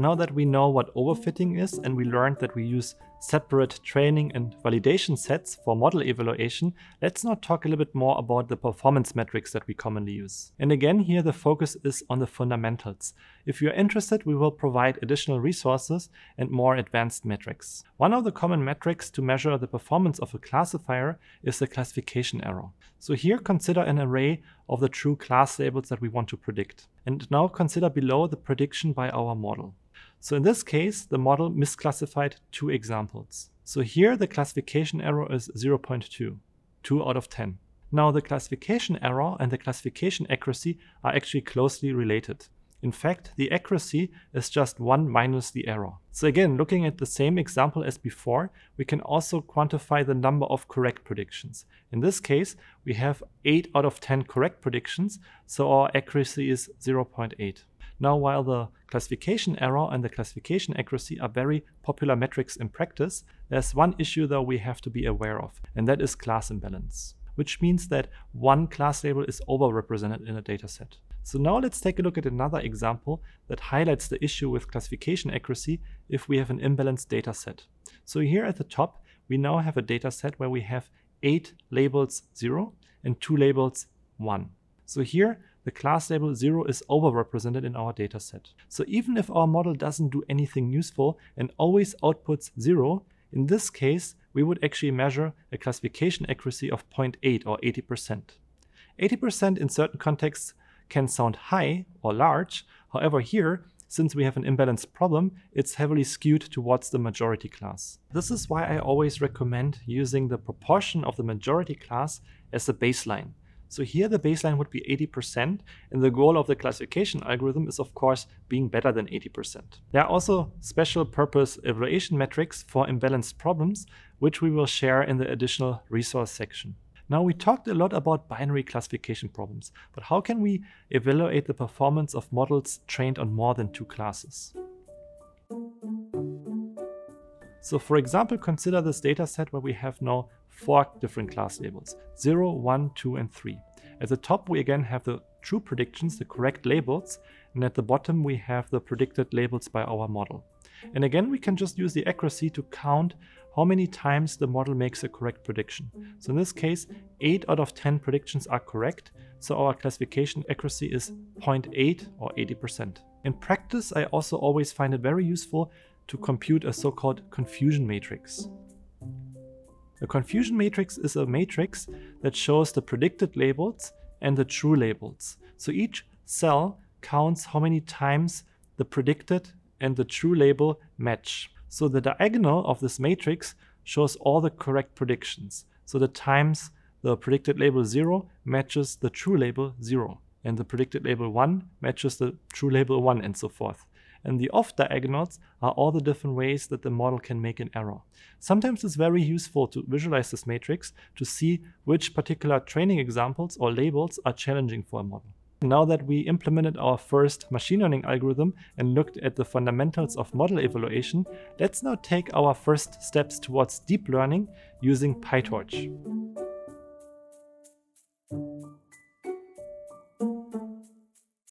Now that we know what overfitting is and we learned that we use separate training and validation sets for model evaluation, let's now talk a little bit more about the performance metrics that we commonly use. And again, here the focus is on the fundamentals. If you're interested, we will provide additional resources and more advanced metrics. One of the common metrics to measure the performance of a classifier is the classification error. So here consider an array of the true class labels that we want to predict. And now consider below the prediction by our model. So in this case, the model misclassified two examples. So here the classification error is 0.2, 2 out of 10. Now the classification error and the classification accuracy are actually closely related. In fact, the accuracy is just 1 minus the error. So again, looking at the same example as before, we can also quantify the number of correct predictions. In this case, we have 8 out of 10 correct predictions, so our accuracy is 0.8. Now, while the classification error and the classification accuracy are very popular metrics in practice, there's one issue though we have to be aware of, and that is class imbalance, which means that one class label is overrepresented in a dataset. So now let's take a look at another example that highlights the issue with classification accuracy if we have an imbalanced dataset. So here at the top, we now have a dataset where we have eight labels 0 and two labels 1. So here the class label 0 is overrepresented in our dataset. So even if our model doesn't do anything useful and always outputs 0, in this case, we would actually measure a classification accuracy of 0.8 or 80%. 80% in certain contexts can sound high or large. However, here, since we have an imbalanced problem, it's heavily skewed towards the majority class. This is why I always recommend using the proportion of the majority class as a baseline. So here the baseline would be 80%, and the goal of the classification algorithm is of course being better than 80%. There are also special purpose evaluation metrics for imbalanced problems, which we will share in the additional resource section. Now we talked a lot about binary classification problems, but how can we evaluate the performance of models trained on more than two classes? So for example, consider this data set where we have now four different class labels, 0, 1, 2, and 3. At the top, we again have the true predictions, the correct labels, and at the bottom, we have the predicted labels by our model. And again, we can just use the accuracy to count how many times the model makes a correct prediction. So in this case, 8 out of 10 predictions are correct, so our classification accuracy is 0.8 or 80%. In practice, I also always find it very useful to compute a so-called confusion matrix. A confusion matrix is a matrix that shows the predicted labels and the true labels. So each cell counts how many times the predicted and the true label match. So the diagonal of this matrix shows all the correct predictions. So the times the predicted label 0 matches the true label 0, and the predicted label 1 matches the true label 1, and so forth and the off diagonals are all the different ways that the model can make an error. Sometimes it's very useful to visualize this matrix to see which particular training examples or labels are challenging for a model. Now that we implemented our first machine learning algorithm and looked at the fundamentals of model evaluation, let's now take our first steps towards deep learning using PyTorch.